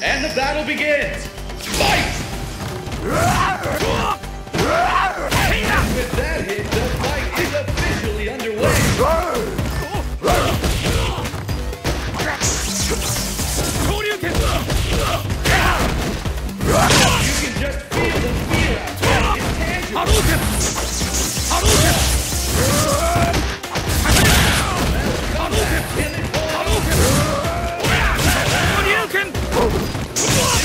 And the battle begins! Fight! With that hit, the fight is officially underway!